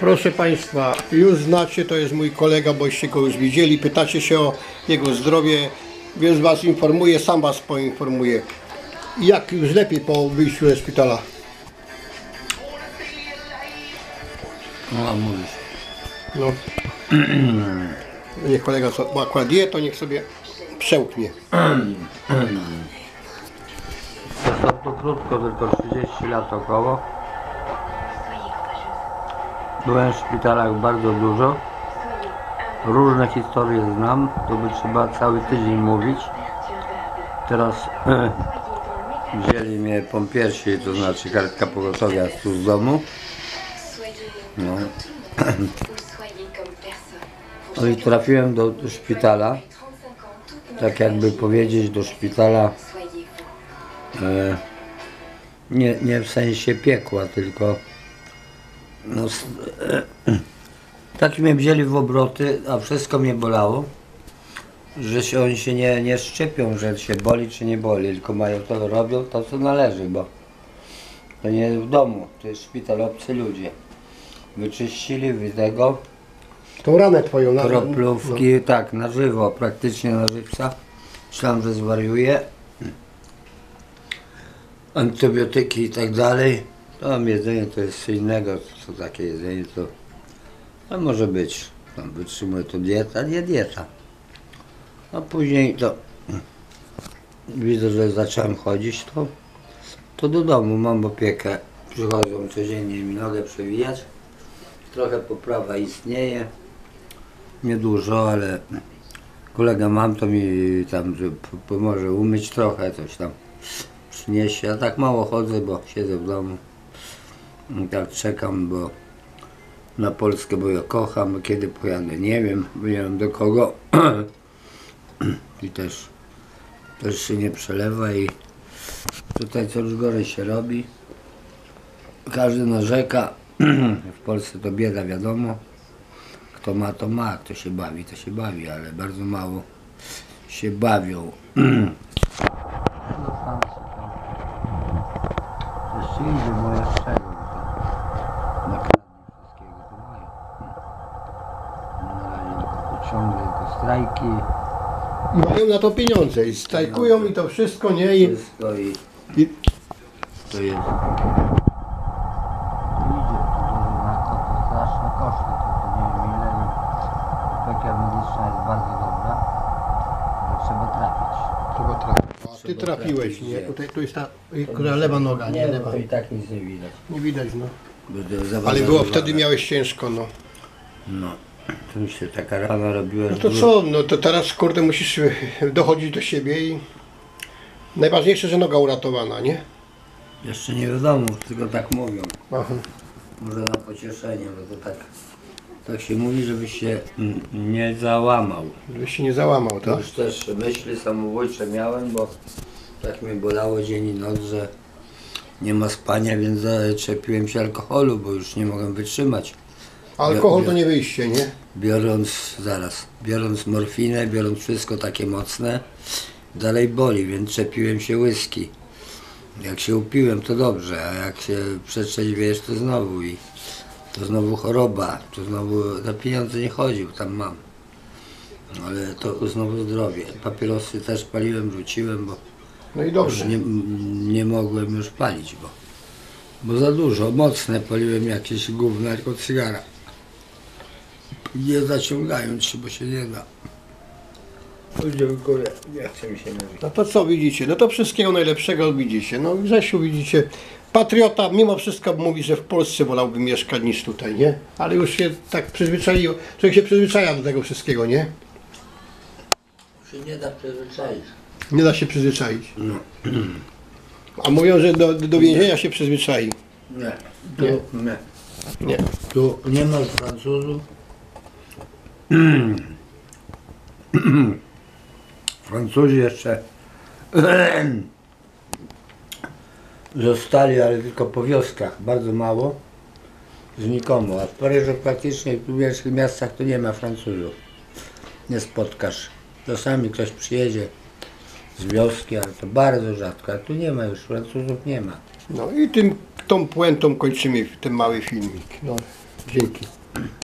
Proszę Państwa, już znacie, to jest mój kolega, boście go już widzieli, pytacie się o jego zdrowie, więc Was informuję, sam Was poinformuję. Jak już lepiej po wyjściu ze szpitala? No, mówisz. No. Niech kolega co, akurat je, to niech sobie przełknie. To krótko, tylko 30 lat około. Byłem w szpitalach bardzo dużo. Różne historie znam, to by trzeba cały tydzień mówić. Teraz wzięli mnie pompiersi, to znaczy kartka pogotowia tu z domu. No. No i trafiłem do, do szpitala, tak jakby powiedzieć do szpitala e, nie, nie w sensie piekła, tylko no, e, tak mnie wzięli w obroty, a wszystko mnie bolało, że się oni się nie, nie szczepią, że się boli czy nie boli, tylko mają to robią to co należy, bo to nie jest w domu, to jest szpital, obcy ludzie. Wyczyścili tego, Tą ranę Twoją na kroplówki, tak, na żywo, praktycznie na żywca. Myślałem, że zwariuję. Antybiotyki i tak dalej. Tam jedzenie to jest innego, co takie jedzenie to, może być. Tam wytrzymuje to dieta, nie dieta. A później to widzę, że zacząłem chodzić, to, to do domu mam opiekę. Przychodzą codziennie mi nogę przewijać. Trochę poprawa istnieje niedużo, ale kolega mam, to mi tam pomoże umyć trochę, coś tam przyniesie. Ja tak mało chodzę, bo siedzę w domu. Tak czekam, bo na Polskę, bo ja kocham, kiedy pojadę, nie wiem, nie wiem do kogo. I też, też się nie przelewa i tutaj coraz gorzej się robi. Każdy narzeka, w Polsce to bieda wiadomo. Kto ma, to ma, kto się bawi, to się bawi, ale bardzo mało się bawią. Jeszcze idzie moje szczegóły, to nakradnie wszystkiego, to mają. Na razie ciągle te strajki, mają na to pieniądze i strajkują i to wszystko, nie? I, wszystko i i to jest... Idzie, to na to, to straszne koszty, to, to nie wiem ile. i Opieka medyczna jest bardzo dobra, ale trzeba trafić. trzeba trafić. A Ty Trzeba trafiłeś, trafić, nie? Tutaj tu jest ta, która lewa noga, nie? Nie, no Lewa. to i tak nic nie widać. Nie widać, no. Bo to Ale było wtedy miałeś ciężko, no. No, tu mi się taka rana robiła. No to co, no to teraz kurde musisz e, dochodzić do siebie i najważniejsze, że noga uratowana, nie? Jeszcze nie wiadomo, tylko tak mówią. Aha. Może na pocieszenie, bo to tak, tak się mówi, żebyś się nie załamał. Żebyś się nie załamał, To tak? już też myśli samobójcze miałem, bo tak mnie bolało dzień i noc, że nie ma spania, więc zaczepiłem się alkoholu, bo już nie mogłem wytrzymać. Alkohol to nie wyjście, nie? Biorąc, zaraz, biorąc morfinę, biorąc wszystko takie mocne, dalej boli, więc czepiłem się whisky. Jak się upiłem, to dobrze, a jak się przetrzeźwiejesz, to znowu i to znowu choroba, to znowu na pieniądze nie chodzi, bo tam mam. Ale to znowu zdrowie. Papierosy też paliłem, rzuciłem, bo No i już dobrze. nie, nie mogłem już palić, bo, bo za dużo, mocne paliłem jakieś gówno, jako cygara. Nie zaciągając się, bo się nie da. Dziękuję, nie chcę mi się mówić. No to co widzicie? No to wszystkiego najlepszego widzicie. No Grzesiu widzicie, patriota mimo wszystko mówi, że w Polsce wolałby mieszkać niż tutaj, nie? Ale już się tak przyzwyczaił, człowiek się przyzwyczaja do tego wszystkiego, nie? Się nie da przyzwyczaić. Nie da się przyzwyczaić. No. A mówią, że do, do więzienia się przyzwyczai. Nie, tu Nie. nie. Nie. Tu nie ma Francuzów. Francuzi jeszcze zostali, ale tylko po wioskach, bardzo mało, znikomo. A w Paryżu praktycznie w wielkich miastach to nie ma Francuzów. Nie spotkasz. Czasami ktoś przyjedzie z wioski, ale to bardzo rzadko. A tu nie ma już, Francuzów nie ma. No i tym, tą puentą kończymy ten mały filmik. No. Dzięki.